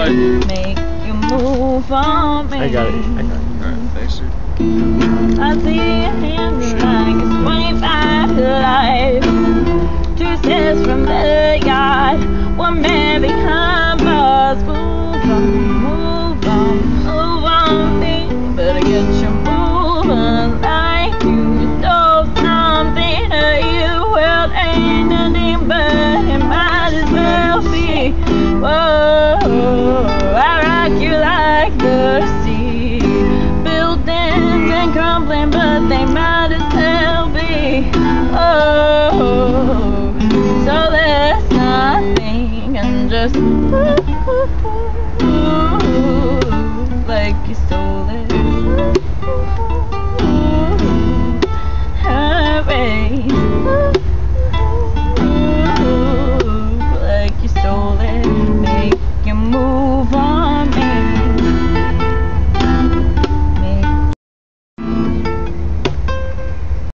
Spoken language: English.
One. Make you move on me. I got it. I got it. I see him Shit. like it's 25 life. Two steps from the yard. One man behind bars. Move. something, but they might as well be. Oh, so let's not think and just.